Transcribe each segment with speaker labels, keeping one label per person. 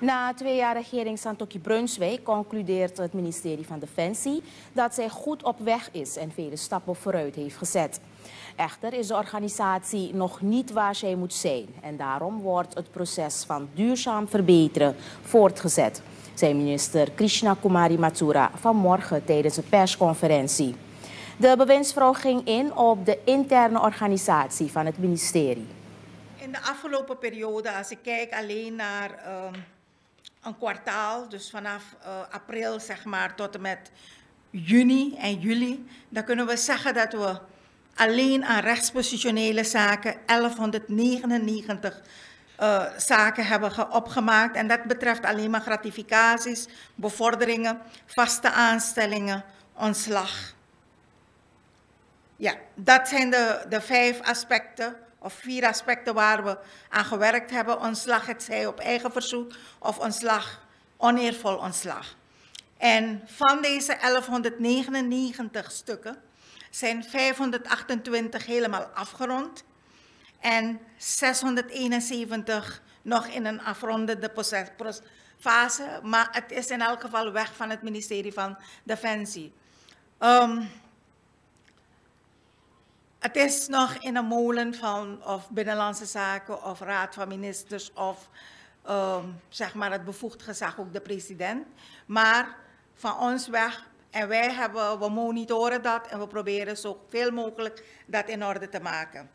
Speaker 1: Na twee jaar regering Santoki Brunswijk concludeert het ministerie van Defensie dat zij goed op weg is en vele stappen vooruit heeft gezet. Echter is de organisatie nog niet waar zij moet zijn en daarom wordt het proces van duurzaam verbeteren voortgezet, zei minister Krishna Kumari Mathura vanmorgen tijdens een persconferentie. De bewindsvrouw ging in op de interne organisatie van het ministerie.
Speaker 2: In de afgelopen periode, als ik kijk alleen naar uh, een kwartaal, dus vanaf uh, april zeg maar tot en met juni en juli, dan kunnen we zeggen dat we alleen aan rechtspositionele zaken 1199 uh, zaken hebben opgemaakt. En dat betreft alleen maar gratificaties, bevorderingen, vaste aanstellingen, ontslag. Ja, dat zijn de, de vijf aspecten of vier aspecten waar we aan gewerkt hebben. Ontslag, het zij op eigen verzoek of ontslag, oneervol ontslag. En van deze 1199 stukken zijn 528 helemaal afgerond en 671 nog in een afrondende fase. Maar het is in elk geval weg van het ministerie van Defensie. Um, het is nog in een molen van of Binnenlandse Zaken of Raad van Ministers of um, zeg maar het bevoegd gezag, ook de president. Maar van ons weg en wij hebben, we monitoren dat en we proberen zoveel mogelijk dat in orde te maken.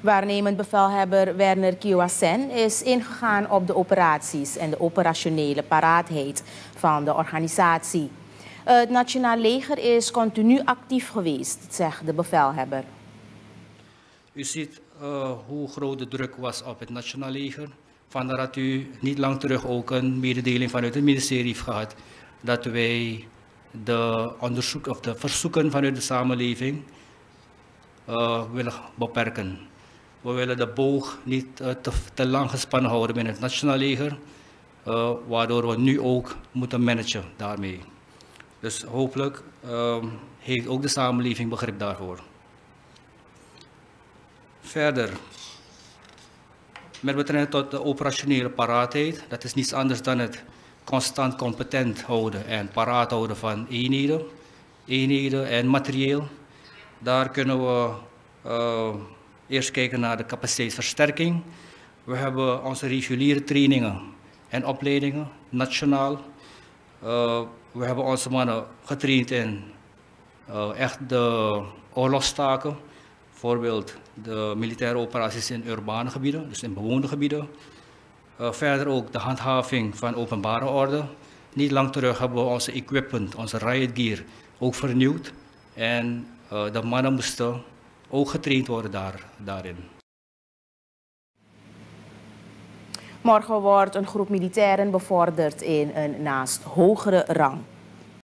Speaker 1: Waarnemend bevelhebber Werner Kiwasen is ingegaan op de operaties en de operationele paraatheid van de organisatie. Het Nationaal Leger is continu actief geweest, zegt de bevelhebber.
Speaker 3: U ziet uh, hoe groot de druk was op het Nationaal Leger. Vandaar dat u niet lang terug ook een mededeling vanuit het ministerie heeft gehad dat wij de onderzoek of de verzoeken vanuit de samenleving uh, willen beperken. We willen de boog niet uh, te, te, lang gespannen houden binnen het Nationaal Leger, waardoor we nu ook moeten managen daarmee. Dus hopelijk um, heeft ook de samenleving begrip daarvoor. Verder, met betrekking tot de operationele paraatheid, dat is niets anders dan het constant competent houden en paraat houden van eenheden, eenheden en materieel. Daar kunnen we uh, eerst kijken naar de capaciteitsversterking. We hebben onze reguliere trainingen en opleidingen, nationaal. Uh, we hebben onze mannen getraind in uh, echt de oorlogstaken. Bijvoorbeeld de militaire operaties in urbane gebieden, dus in bewoonde gebieden. Verder ook de handhaving van openbare orde. Niet lang terug hebben we onze equipment, onze riot gear, ook vernieuwd. En de mannen moesten ook getraind worden daar, daarin.
Speaker 1: Morgen wordt een groep militairen bevorderd in een naast hogere rang.